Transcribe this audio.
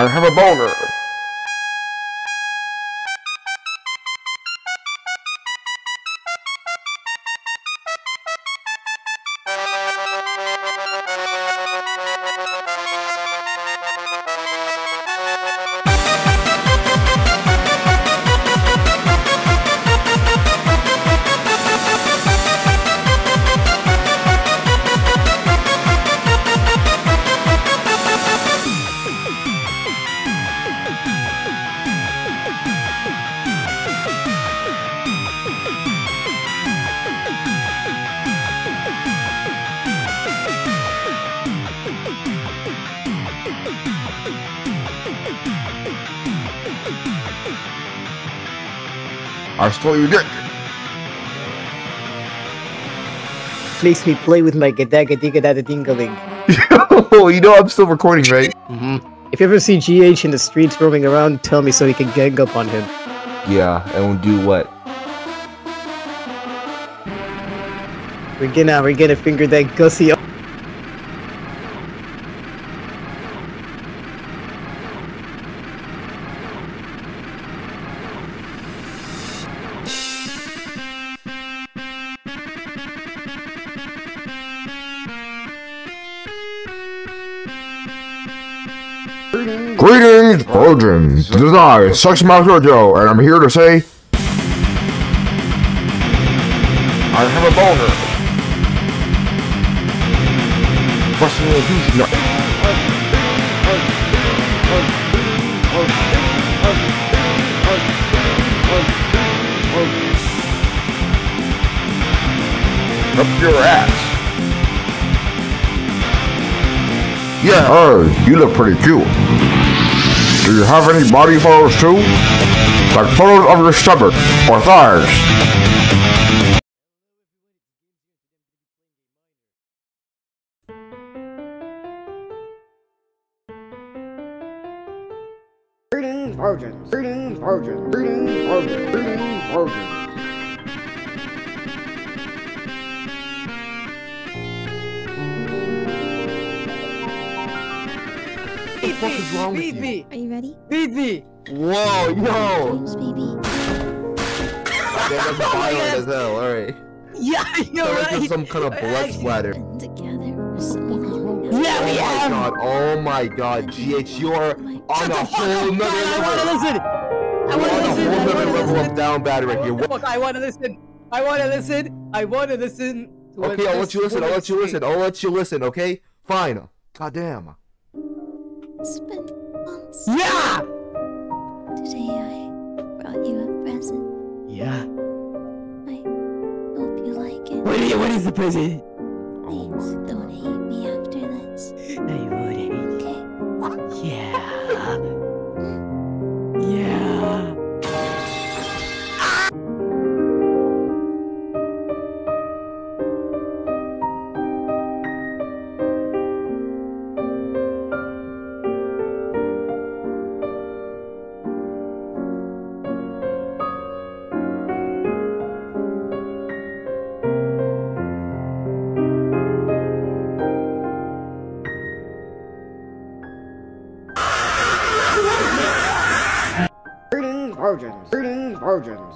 I have a boner. I stole your dick. Makes me play with my gadaga digga dada dingaling. oh, you know I'm still recording, right? Mm-hmm. If you ever see GH in the streets roaming around, tell me so we can gang up on him. Yeah, and we'll do what? We're gonna, we're gonna finger that gussy. Greetings, virgins. This is I, Sex Mouth Jojo, and I'm here to say I have a boner. Busting a huge nut. Up your ass. Yeah, hey, you look pretty cute. Do you have any body photos too? Like photos of your stomach or thighs? Greetings, virgins. Greetings, virgins. Greetings, virgins. Greetings, virgins. Fuck is wrong with Feed you? me! Are you ready? Feed me! Whoa, yo! Dreams, baby. That's violent oh, as hell, alright. Yeah, you're Sounds like right! some kind of blood splatter. Been together for so Yeah, we Oh my have! god, oh my god, GH, you're My- on a whole nother I wanna listen! I You're wanna on a listen! whole I nother wanna level listen! of down bad right here. What- Fuck, I wanna listen! I wanna listen! I wanna listen! to what Okay, I'll let you listen, I'll woman let you listen. I'll let you listen, okay? Fine. Goddamn. It's been months. Yeah! Today I brought you a present. Yeah. I hope you like it. What is, what is the present? Virgins. Greetings, virgins.